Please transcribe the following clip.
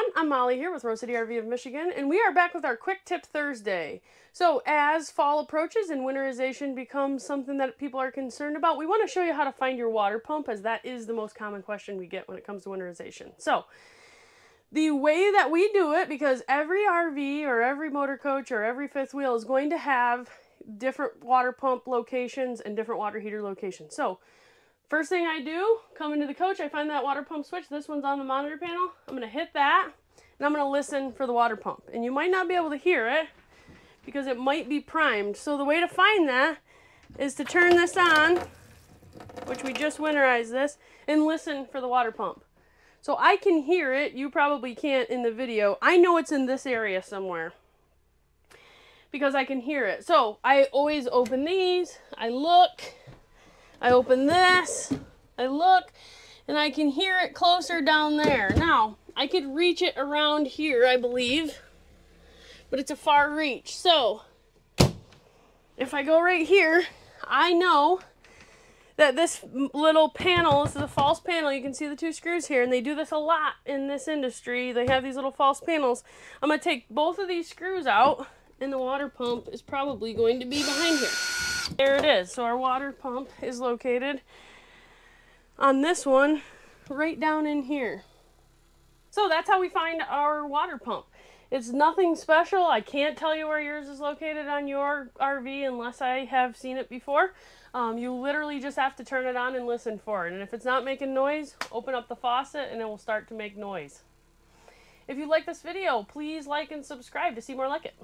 everyone, I'm Molly here with Rose City RV of Michigan, and we are back with our Quick Tip Thursday. So, as fall approaches and winterization becomes something that people are concerned about, we want to show you how to find your water pump, as that is the most common question we get when it comes to winterization. So, the way that we do it, because every RV or every motor coach or every fifth wheel is going to have different water pump locations and different water heater locations. So, First thing I do, come into the coach, I find that water pump switch. This one's on the monitor panel. I'm to hit that, and I'm to listen for the water pump. And you might not be able to hear it because it might be primed. So the way to find that is to turn this on, which we just winterized this, and listen for the water pump. So I can hear it. You probably can't in the video. I know it's in this area somewhere because I can hear it. So I always open these. I look I open this, I look, and I can hear it closer down there. Now, I could reach it around here, I believe, but it's a far reach. So, if I go right here, I know that this little panel, this is a false panel, you can see the two screws here, and they do this a lot in this industry. They have these little false panels. I'm to take both of these screws out, and the water pump is probably going to be behind here. It is. So our water pump is located on this one right down in here. So that's how we find our water pump. It's nothing special. I can't tell you where yours is located on your RV unless I have seen it before. Um, you literally just have to turn it on and listen for it. And if it's not making noise, open up the faucet and it will start to make noise. If you like this video, please like and subscribe to see more like it.